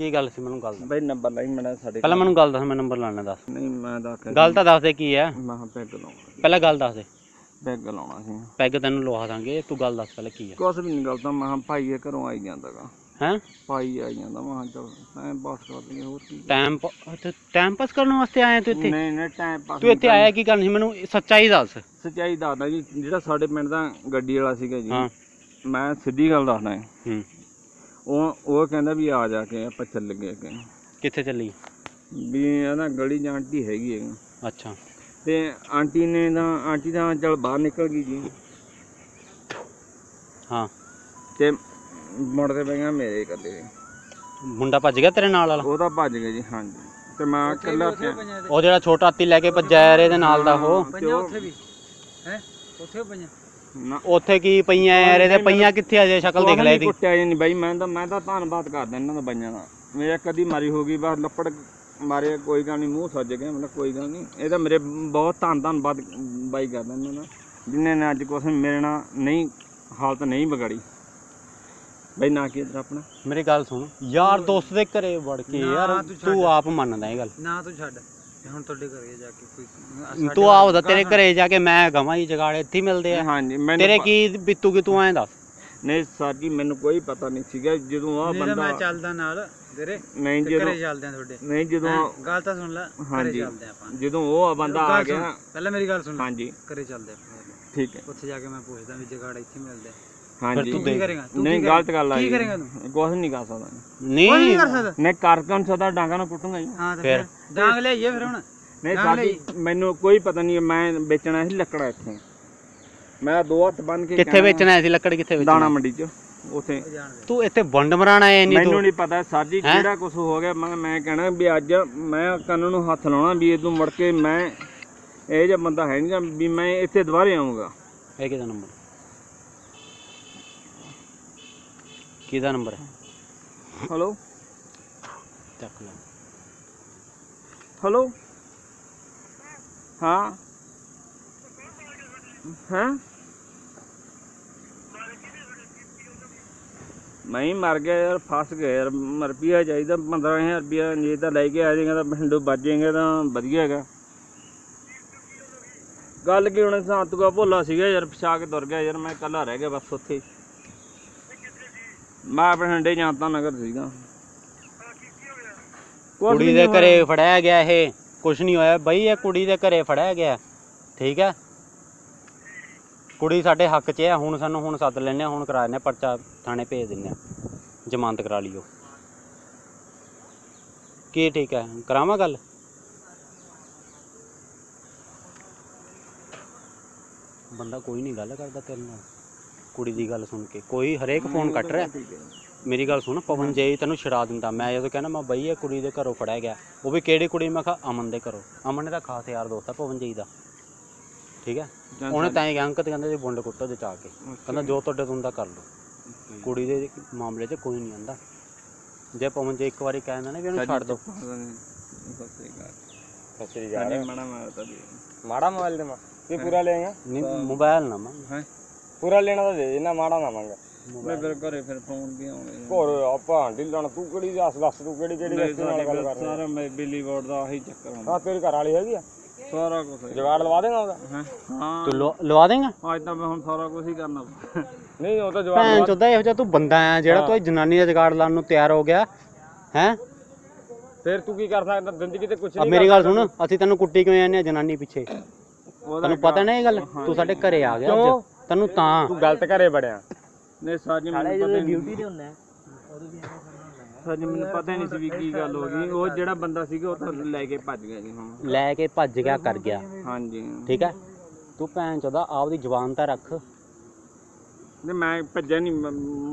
ਕੀ ਗੱਲ ਸੀ ਮੈਨੂੰ ਗੱਲ ਦੱਸ? ਬਈ ਨੰਬਰ ਲਈ ਮੜਾ ਸਾਡੇ ਪਹਿਲਾਂ ਮੈਨੂੰ ਗੱਲ ਦੱਸ ਮੈਂ ਨੰਬਰ ਲਾਣਾ ਦੱਸ। ਨਹੀਂ ਮੈਂ ਆਖਿਆ ਗੱਲ ਤਾਂ ਦੱਸ ਦੇ ਕੀ ਹੈ। ਮੈਂ ਪੈਗ ਲਾਉਣਾ ਪਹਿਲਾਂ ਗੱਲ ਦੱਸ ਦੇ। ਪੈਗ ਲਾਉਣਾ ਸੀ। ਪੈਗ ਤੈਨੂੰ ਲਵਾ ਦਾਂਗੇ ਤੂੰ ਗੱਲ ਦੱਸ ਪਹਿਲਾਂ ਕੀ ਹੈ। ਕੁਛ ਵੀ ਨਹੀਂ ਗੱਲ ਤਾਂ ਮੈਂ ਭਾਈ ਇਹ ਘਰੋਂ ਆਈ ਜਾਂਦਾਗਾ ਹੈ? ਭਾਈ ਆਈ ਜਾਂਦਾ ਮੈਂ ਚੱਲ ਟਾਈਮ ਪਾਸ ਕਰ ਲਈਏ ਹੋਰ ਕੀ। ਟਾਈਮ ਟਾਈਮ ਪਾਸ ਕਰਨ ਵਾਸਤੇ ਆਇਆ ਤੂੰ ਇੱਥੇ? ਨਹੀਂ ਨਹੀਂ ਟਾਈਮ ਪਾਸ ਤੂੰ ਇੱਥੇ ਆਇਆ ਕੀ ਕਰਨ ਸੀ? ਮੈਨੂੰ ਸੱਚਾਈ ਦੱਸ। ਸੱਚਾਈ ਦੱਸਦਾ ਜੀ ਜਿਹੜਾ ਸਾਡੇ ਪਿੰਡ ਦਾ ਗੱਡੀ ਵਾਲਾ ਸੀਗਾ ਜੀ ਮੈਂ ਸਿੱਧੀ ਗੱਲ ਦੱਸਦਾ। ਹੂੰ। ਉਹ ਉਹ ਕਹਿੰਦਾ ਵੀ ਆ ਜਾ ਕੇ ਆਪਾਂ ਚੱਲ ਗਏ ਅੱਗੇ। ਕਿੱਥੇ ਚੱਲੀ? ਵੀ ਇਹ ਨਾ ਗਲੀ ਆਂਟੀ ਹੈਗੀ ਹੈ ਅੱਛਾ। ਤੇ ਆਂਟੀ ਨੇ ਤਾਂ ਆਂਟੀ ਤਾਂ ਚੱਲ ਬਾਹਰ ਨਿਕਲ ਗਈ ਜੀ। ਹਾਂ। ਤੇ ਮੁੜਦੇ ਪੈ ਗਿਆ ਮੇਰੇ ਇਕੱਲੇ। ਦੇ। ਮੁੰਡਾ ਭੱਜ ਗਿਆ ਤੇਰੇ ਨਾਲ ਵਾਲਾ? ਉਹ ਤਾਂ ਭੱਜ ਗਿਆ ਜੀ ਹਾਂਜੀ। ਤੇ ਮੈਂ ਇਕੱਲਾ ਪਿਆ ਉਹ ਜਿਹੜਾ ਛੋਟਾ ਹਾਥੀ ਲੈ ਕੇ ਭੱਜਿਆ ਯਾਰ ਇਹਦੇ ਨਾਲ ਦਾ ਉਹ। ਤੇ ਉਹ- ਵੀ। ਹੈ? ਉੱਥੇ ਪਈਆਂ ਨਾ ਉੱਥੇ ਕੀ ਪਈਆਂ ਯਾਰ ਇਹਦੇ ਪਈਆਂ ਕਿੱਥੇ ਅਜੇ ਸ਼ਕਲ ਦੇਖ ਲੈ ਇਹਦੀ। ਕੁੱਟਿਆ ਜੀ ਨਹੀਂ ਬਾਈ ਮੈਂ ਤਾਂ ਮੈਂ ਤਾਂ ਧੰਨਵਾਦ ਕਰਦਾ ਇਹਨਾਂ ਦਾ ਬਾਈਆਂ ਦਾ। ਮੇਰੇ ਕਦੀ ਮਾਰੀ ਹੋ ਗਈ ਬਸ ਲੱਪੜ ਮਾਰੇ ਕੋਈ ਗੱਲ ਨਹੀਂ ਮੂੰਹ ਸੱਜ ਗਿਆ ਮਤਲਬ ਕੋਈ ਗੱਲ ਨਹੀਂ। ਇਹ ਤਾਂ ਮੇਰੇ ਬਹੁਤ ਧੰਨ ਧੰਨਵਾਦ ਬਾਈ ਕਰਦਾ ਇਹਨਾਂ ਦਾ ਜਿਨ੍ਹਾਂ ਨੇ ਅੱਜ ਕੁਛ ਮੇਰੇ ਨਾਲ ਨਹੀਂ ਹਾਲਤ ਨਹੀਂ ਵਿਗਾੜੀ। ਬਾਈ ਨਾ ਕੀ ਇਧਰ ਆਪਣਾ? ਮੇਰੀ ਗੱਲ ਸੁਣ ਯਾਰ ਦੋਸਤ ਦੇ ਘਰੇ ਵੜ ਕੇ ਯਾਰ। ਤੂੰ ਆਪ ਮੰਨਦਾ ਇਹ ਗੱਲ। ਨਾ ਤੂੰ ਛੱਡ। ਤੇ ਹੁਣ ਤੁਹਾਡੇ ਘਰੇ ਜਾ ਕੇ ਕੋਈ ਤੂੰ ਆਪਦਾ ਤੇਰੇ ਘਰੇ ਜਾ ਕੇ ਮੈਂ ਗਵਾਂ ਹੀ ਜਗਾੜੇ ਇੱਥੇ ਹੀ ਮਿਲਦੇ ਆ। ਹਾਂਜੀ ਮੈਨੂੰ ਤੇਰੇ ਕੀ ਬਿੱਤੂਗੀ ਤੂੰ ਐਂ ਦੱਸ? ਨਹੀਂ ਸਰ ਜੀ ਮੈਨੂੰ ਕੋਈ ਪਤਾ ਨਹੀਂ ਸੀਗਾ ਜਦੋਂ ਆ ਨਹੀਂ ਤਾਂ ਮੈਂ ਬੰਦਾ ਚੱਲਦਾ ਨਾਲ ਤੇਰੇ ਨਹੀਂ ਤੇ ਜਦੋਂ ਘਰੇ ਚੱਲਦੇ ਆ ਤੁਹਾਡੇ। ਨਹੀਂ ਜਦੋਂ ਹੈਂ, ਗੱਲ ਤਾਂ ਸੁਣ ਲੈ ਘਰੇ ਹਾਂਜੀ। ਚੱਲਦੇ ਆ ਆਪਾਂ। ਜਦੋਂ ਉਹ ਬੰਦਾ ਆ ਗੱਲ ਸੁਣ, ਗਿਆ ਪਹਿਲਾਂ ਮੇਰੀ ਗੱਲ ਸੁਣ ਲੈ ਹਾਂਜੀ। ਘਰੇ ਚੱਲਦੇ ਆਪਾਂ। ਠੀਕ ਹੈ। ਉੱਥੇ ਜਾ ਕੇ ਮੈਂ ਪੁੱਛਦਾ ਵੀ ਜਗਾੜ ਇੱਥੇ ਮਿਲਦੇ ਆ। ਹਾਂਜੀ। ਤੂੰ ਕੀ ਕਰੇਗਾ? ਤੂੰ ਨਹੀਂ ਕੀ ਗਲਤ ਗੱਲ ਆ ਕੀ ਜੀ। ਕਰੇਗਾ ਤੂੰ? ਕੁਛ ਨਹੀਂ ਕਰ ਸਕਦਾ। ਨਹੀਂ। ਨਹੀਂ ਕਰ ਸਕਦਾ? ਨਹੀਂ ਕਰ ਕੌਣ ਸਕਦਾ ਡਾਂਗਾ ਨਾਲ ਕੁੱਟੂਗਾ ਜੀ। ਹਾਂ ਤੇ ਫਿਰ? ਫਿਰ। ਡਾਂਗ ਲਿਆਈਏ ਫਿਰ ਹੁਣ। ਨਹੀਂ ਡਾਂਗ ਸਾਡੀ ਮੈਨੂੰ ਕੋਈ ਪਤਾ ਨਹੀਂ ਮੈਂ ਵੇਚਣਾ ਸੀ ਲੱਕੜਾ ਇੱਥੇ। ਮੈਂ ਦੋ ਹੱਥ ਬੰਨ ਕੇ ਕਿੱਥੇ ਕਹਿਣਾ, ਵੇਚਣਾ ਹੈ ਸੀ ਲੱਕੜ ਕਿੱਥੇ ਵੇਚਣਾ? ਦਾਣਾ ਮੰਡੀ 'ਚ ਉਥੇ। ਉਹ ਜਾਣ ਦੇ ਤੂੰ ਇੱਥੇ ਵੰਡ ਮਰਾਣਾ ਐ ਨਹੀਂ ਮੈਨੂੰ ਤੂੰ? ਨਹੀਂ ਪਤਾ ਸਰ ਜੀ ਹੈਂ? ਜਿਹੜਾ ਕੁਝ ਹੋ ਗਿਆ? ਮੈਂ ਮੈਂ ਕਹਿਣਾ ਵੀ ਅੱਜ ਮੈਂ ਕੰਨ ਨੂੰ ਹੱਥ ਲਾਉਣਾ ਵੀ ਇਹਦੋਂ ਮੁੜ ਕੇ ਮੈਂ ਇਹ ਜਿਹਾ ਬੰਦਾ ਹੈ ਨਹੀਂ ਵੀ ਮੈਂ ਇੱਥੇ ਦੁਬਾਰੇ ਆਉਂਗਾ ਇਹ ਕਿਹਦਾ ਨੰਬਰ। ਕਿਹਦਾ ਨੰਬਰ ਹੈ? ਹਲੋ ਚੱਕ ਲੈ। ਹਲੋ ਹਾਂ। ਹਾਂ? ਮੈਂ ਮਰ ਗਿਆ ਯਾਰ ਫਸ ਗਿਆ ਯਾਰ। ਮ- ਰੁਪਈਆ ਚਾਹੀਦਾ 15000 ਰੁਪਈਆ। ਜੇ ਤਾਂ ਲੈ ਕੇ ਆ ਜਾਏਗਾ ਤਾਂ ਪਿੰਡੋਂ ਬਚ ਜਾਏਗਾ ਤਾਂ ਵਧੀਆ ਹੈਗਾ। ਗੱਲ ਕੀ ਹੁਣ? ਸਾਤੂਗਾ ਭੋਲਾ ਸੀਗਾ ਯਾਰ ਪਛਾ ਕੇ ਤੁਰ ਗਿਆ ਯਾਰ ਮੈਂ ਇਕੱਲਾ ਰਹਿ ਗਿਆ ਬਸ ਉੱਥੇ। ਮੈਂ ਬਠਿੰਡੇ ਜਾਂਦਾ ਨਗਰ ਸੀਗਾ। ਕੁਛ ਕੁੜੀ ਦੇ ਨਹੀਂ ਘਰੇ ਫੜਿਆ ਗਿਆ ਇਹ। ਕੁਛ ਨਹੀਂ ਹੋਇਆ। ਬਈ ਇਹ ਕੁੜੀ ਦੇ ਘਰੇ ਫੜਿਆ ਗਿਆ। ਠੀਕ ਹੈ ਕੁੜੀ ਸਾਡੇ ਹੱਕ 'ਚ ਹੈ ਹੁਣ ਸਾਨੂੰ ਹੁਣ ਸੱਦ ਲੈਣੇ ਹੁਣ ਕਰਾ ਹਾਂ, ਪਰਚਾ ਥਾਣੇ ਭੇਜ ਦਿੰਦੇ ਆ। ਜ਼ਮਾਨਤ ਕਰਾ ਲਿਓ ਕੀ ਠੀਕ ਹੈ ਕਰਾਵਾਂ ਗੱਲ? ਬੰਦਾ ਕੋਈ ਨਹੀਂ ਗੱਲ ਕਰਦਾ ਤੇਰੇ ਨਾਲ। ਕੁੜੀ ਦੀ ਗੱਲ ਸੁਣ ਕੇ। ਕੋਈ ਹਰੇਕ ਫੋਨ ਕੱਟ ਰਿਹਾ। ਮੇਰੀ ਗੱਲ ਸੁਣ ਪਵਨ ਜੇ ਤੈਨੂੰ ਛਡਾ ਦਿੰਦਾ। ਮੈਂ ਜਦੋਂ ਕਹਿੰਦਾ ਮੈਂ ਬਈ ਇਹ ਕੁੜੀ ਦੇ ਘਰੋਂ ਫੜਿਆ ਗਿਆ। ਉਹ ਵੀ ਕਿਹੜੀ ਕੁੜੀ? ਮੈਂ ਕਿਹਾ ਅਮਨ ਦੇ ਘਰੋਂ। ਅਮਨ ਨੇ ਤਾਂ ਖਾਸ ਯਾਰ ਦੋਸਤ ਆ ਪਵਨ ਜੀ ਦਾ। ਠੀਕ ਹੈ? ਉਹਨੇ ਤਾਂ ਹੀ ਕਿਹਾ ਅੰਕਤ ਕਹਿੰਦੇ ਜੀ ਬੁੰਡ ਕੁੱਟੋ ਦੇ ਚਾ ਕੇ। ਕਹਿੰਦਾ ਜੋ ਤੁਹਾਡੇ ਤੋਂ ਹੁੰਦਾ ਕਰ ਲਓ। ਕੁੜੀ ਦੇ ਮਾਮਲੇ 'ਚ ਕੋਈ ਨਹੀਂ ਆਂਦਾ ਜੇ ਪਵਨ ਜੀ ਇੱਕ ਵਾਰੀ ਕਹਿੰਦਾ ਨਾ ਵੀ ਇਹਨੂੰ ਛੱਡ ਦਿਓ ਮਾਰਦਾ ਦੀ ਮਾੜਾ ਮੋਬਾਈਲ ਦੇ ਮਾ। ਤੇ ਪੂਰਾ ਲੈਗਾ ਨਹੀਂ ਮੋਬਾਈਲ ਨਾ ਮੰਗ ਹੈ? ਪੂਰਾ ਲੈਣਾ ਤਾਂ ਦੇ ਦੇਣਾ ਮਾੜਾ ਨਾ ਮੰਗ। ਮੈਂ ਫਿਰ ਘਰੇ ਫਿਰ ਫੋਨ ਵੀ ਆਉਣੇ ਹੋਰ ਆਪਾਂ ਢਿੱਲਣ ਤੂੰ ਕਿਹੜੀ ਦੱਸ ਦੱਸ ਤੂੰ ਕਿਹੜੀ ਕਿਹੜੀ ਨਹੀਂ ਵਸਤੂ ਨਾਲ ਗੱਲ ਕਰ ਰਿਹਾ ਸਾਰਾ ਮੈਂ ਬਿੱਲੀ ਬੋਰਡ ਦਾ ਆਹੀ ਚੱਕਰ ਹੁੰਦਾ। ਹਾਂ ਤੇਰੀ ਘਰ ਵਾਲੀ ਹੈਗੀ ਆ? ਸਾਰਾ ਕੁਝ ਜੁਗਾੜ ਲਵਾ ਦੇਗਾ ਉਹਦਾ? ਹੈ? ਤੂੰ ਲਵਾ- ਲਵਾ ਦੇਗਾ? ਅੱਜ ਤਾਂ ਮੈਂ ਹੁਣ ਸਾਰਾ ਕੁਝ ਹੀ ਕਰਨਾ। ਨਹੀਂ ਉਹ ਤਾਂ ਜਵਾਬ ਭੈਣ ਚੋਦਾ ਇਹੋ ਜਿਹਾ ਤੂੰ ਬੰਦਾ ਆ ਜਿਹੜਾ ਤੂੰ ਇਹ ਜਨਾਨੀ ਦਾ ਜਗਾੜ ਲਾਉਣ ਨੂੰ ਤਿਆਰ ਹੋ ਗਿਆ ਹੈ? ਫਿਰ ਤੂੰ ਕੀ ਕਰ ਸਕਦਾ? ਜ਼ਿੰਦਗੀ ਤੇ ਕੁਝ ਆ ਨਹੀਂ ਮੇਰੀ ਗੱਲ ਸੁਣ ਅਸੀਂ ਤੈਨੂੰ ਕੁੱਟੀ ਕਿਵੇਂ ਆਨੇ ਆ ਜਨਾਨੀ ਪਿੱਛੇ? ਉਹਦਾ ਤੈਨੂੰ ਪਤਾ ਨਾ ਇਹ ਗੱਲ? ਤੂੰ ਸਾਡੇ ਘਰੇ ਆ ਗਿਆ ਅੱਜ। ਤੈਨੂੰ ਤਾਂ। ਤੂੰ ਗਲਤ ਘਰੇ ਬੜਿਆ ਨੇ ਸਾਜੀ ਮੈਨੂੰ ਪਤਾ ਡਿਊਟੀ ਤੇ ਹੁੰਦਾ ਸਾਜੀ ਮੈਨੂੰ ਪਤਾ ਨਹੀਂ ਸੀ ਵੀ ਕੀ ਗੱਲ ਹੋ ਗਈ। ਉਹ ਜਿਹੜਾ ਬੰਦਾ ਸੀਗਾ ਉਹ ਤਾਂ ਲੈ ਕੇ ਭੱਜ ਗਿਆ ਜੀ ਹੁਣ। ਲੈ ਕੇ ਭੱਜ ਗਿਆ ਕਰ ਗਿਆ। ਹਾਂਜੀ। ਠੀਕ ਹੈ? ਤੂੰ ਭੈਣ ਚੋਦਾ ਆਪਦੀ ਜ਼ੁਬਾਨ ਤਾਂ ਰੱਖ। ਨੇ ਮੈਂ ਭੱਜਿਆ ਨਹੀਂ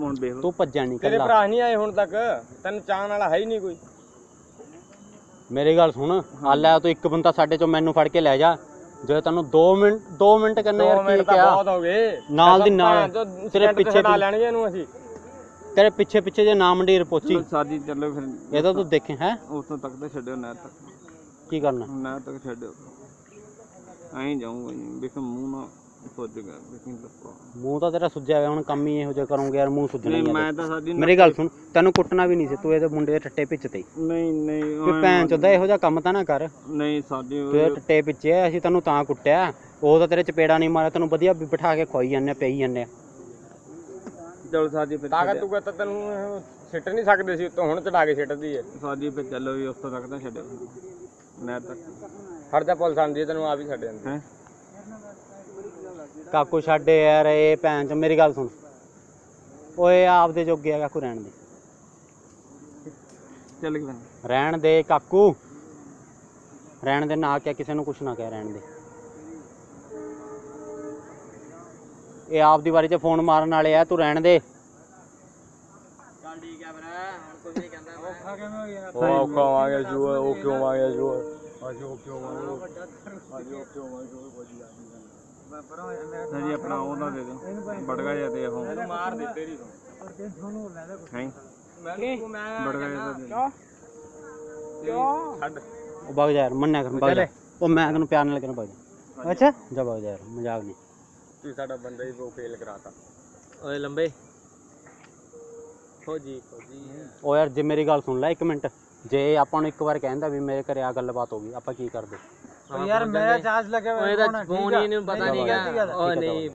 ਹੁਣ ਵੇਖ ਲਓ। ਤੂੰ ਭੱਜਿਆ ਨਹੀਂ ਤੇਰੇ ਕੱਲਾ ਭਰਾ ਨਹੀਂ ਆਏ ਹੁਣ ਤੱਕ? ਤੈਨੂੰ ਚਾਹਣ ਵਾਲਾ ਹੈ ਹੀ ਨਹੀਂ ਕੋਈ। ਮੇਰੀ ਗੱਲ ਸੁਣ। ਆ ਲੈ ਤੂੰ ਇੱਕ ਬੰਦਾ ਸਾਡੇ ਚੋਂ ਮੈਨੂੰ ਫੜ ਕੇ ਲੈ ਜਾ। ਜੇ ਤੈਨੂੰ 2 ਮਿੰਟ 2 ਮਿੰਟ ਕਰਨਾ ਯਾਰ ਕੀ ਕਿਹਾ? ਬਹੁਤ ਹੋ ਗਏ। ਨਾਲ ਦੀ ਨਾਲ। ਤੇਰੇ ਪਿੱਛੇ ਪਿੱਛੇ। ਨਾ ਲੈਣਗੇ ਇਹਨੂੰ ਅਸੀਂ। ਤੇਰੇ ਪਿੱਛੇ ਪਿੱਛੇ ਜੇ ਨਾ ਮੰਡੀਰ ਪੋਚੀ। ਸਾਜੀ ਚੱਲੋ ਫਿਰ। ਇਹਦਾ ਤੂੰ ਦੇਖੇ ਹੈ? ਉਤੋਂ ਤੱਕ ਤਾਂ ਛੱਡਿਓ ਨਹਿਰ ਤੱਕ। ਕੀ ਕਰਨਾ? ਨਹਿਰ ਤੱਕ ਛੱਡਿਓ। ਐਂ ਜਾਊਂਗਾ ਵੇਖ ਮੂੰਹ ਨਾ ਸੋਚ ਗਿਆ ਮੂੰਹ ਤਾਂ ਤੇਰਾ ਸੁੱਜਿਆ ਹੋਇਆ ਹੁਣ ਕੰਮ ਹੀ ਇਹੋ ਜਿਹਾ ਕਰੋਗੇ ਯਾਰ ਮੂੰਹ ਸੁੱਜਣਾ ਨਹੀਂ ਹੀ ਆ ਮੈਂ ਤਾਂ ਸਾਡੀ ਮੇਰੀ ਗੱਲ ਸੁਣ ਤੈਨੂੰ ਕੁੱਟਣਾ ਵੀ ਨਹੀਂ ਸੀ ਤੂੰ ਇਹਦੇ ਮੁੰਡੇ ਦੇ ਟੱਟੇ ਪਿੱਛ ਤੇ ਨਹੀਂ ਨਹੀਂ ਭੈਣ ਚੋਦਾ ਇਹੋ ਜਿਹਾ ਕੰਮ ਤਾਂ ਨਾ ਕਰ। ਨਹੀਂ ਸਾਡੀ ਤੂੰ ਟੱਟੇ ਪਿੱਛੇ ਆ, ਅਸੀਂ ਤੈਨੂੰ ਤਾਂ ਕੁੱਟਿਆ। ਉਹ ਤਾਂ ਤੇਰੇ ਚਪੇੜਾ ਨਹੀਂ ਮਾਰਿਆ ਤੈਨੂੰ ਵਧੀਆ ਵੀ ਬਿਠਾ ਕੇ ਖਵਾਈ ਜਾਂਦੇ ਪਈ ਜਾਂਦੇ ਆ। ਚਲੋ ਸਾਡੀ ਫਿਰ ਤਾਕਤ ਤੂੰ ਤਾਂ ਤੈਨੂੰ ਸਿੱਟ ਨਹੀਂ ਸਕਦੇ ਸੀ ਉੱਤੋਂ ਹੁਣ ਚੜਾ ਕੇ ਸਿੱਟਦੀ ਹੈ ਸਾਡੀ ਫਿਰ ਚੱਲੋ ਵੀ ਉਸ ਤੋਂ ਤੱਕ ਤਾਂ ਛੱਡਿਓ ਮੈਂ ਤੱਕ ਹਰ ਜਾ ਪੁਲਿਸ ਆਂਦੀ ਹੈ ਤੈਨੂੰ ਆ ਵੀ ਛੱਡ ਜਾਂਦੀ ਹੈ? ਕਾਕੂ ਛੱਡੇ ਯਾਰ ਇਹ ਭੈਣ ਚ ਮੇਰੀ ਗੱਲ ਸੁਣ। ਓਏ ਆਪਦੇ ਜੋਗੇ ਆ ਕਾਕੂ ਰਹਿਣ ਦੇ। ਚੱਲ ਗਿਆ ਰਹਿਣ ਦੇ ਕਾਕੂ। ਰਹਿਣ ਦੇ ਨਾ ਕਿਆ ਕਿਸੇ ਨੂੰ ਕੁਛ ਨਾ ਕਹਿ ਰਹਿਣ ਦੇ। ਇਹ ਆਪ ਦੀ ਵਾਰੀ 'ਚ ਫੋਨ ਮਾਰਨ ਵਾਲੇ ਆ ਤੂੰ ਰਹਿਣ ਦੇ। ਉਹ ਔਖਾ ਆ ਗਿਆ ਜੂ ਉਹ ਕਿਉਂ ਆ ਗਿਆ ਜੂ ਜੀ ਆਪਣਾ ਉਹਦਾ ਦੇ ਦਿਓ। ਬੜਗਾ ਜਿਹਾ ਦੇ ਉਹ। ਮਾਰ ਦੇ ਤੇਰੀ ਹੈ? ਮੈਂ ਬੜਗਾ ਜਿਹਾ ਦੇ ਦਿਓ। ਕਿਉਂ? ਛੱਡ। ਉਹ ਵਗ ਜਾ ਯਾਰ ਮੰਨਿਆ ਕਰ ਵਗ ਜਾ। ਉਹ ਮੈਂ ਤੈਨੂੰ ਪਿਆਰ ਨਾਲ ਕਹਿੰਦਾ ਵਗ ਜਾ। ਅੱਛਾ? ਜਾ ਵਗ ਜਾ ਯਾਰ ਮਜ਼ਾਕ ਨਹੀਂ। ਤੂੰ ਸਾਡਾ ਬੰਦਾ ਹੀ ਉਹ ਫੇਲ ਕਰਾਤਾ। ਓਏ ਲੰਬੇ। ਫੌਜੀ ਫੌਜੀ। ਉਹ ਯਾਰ ਜੇ ਮੇਰੀ ਗੱਲ ਸੁਣ ਲੈ ਇੱਕ ਮਿੰਟ। ਜੇ ਆਪਾਂ ਨੂੰ ਇੱਕ ਵਾਰ ਕਹਿੰਦਾ ਵੀ ਮੇਰੇ ਘਰੇ ਆ ਗੱਲਬਾਤ ਹੋ ਗਈ ਆਪਾਂ ਕੀ ਕਰਦੇ? ਯਾਰ ਮੇਰਾ ਚਾਰਜ ਲੱਗਿਆ ਹੋਇਆ ਫੋਨ ਹੀ ਇਹਨੂੰ ਪਤਾ ਨਹੀਂਗਾ ਉਹ ਨਹੀਂ।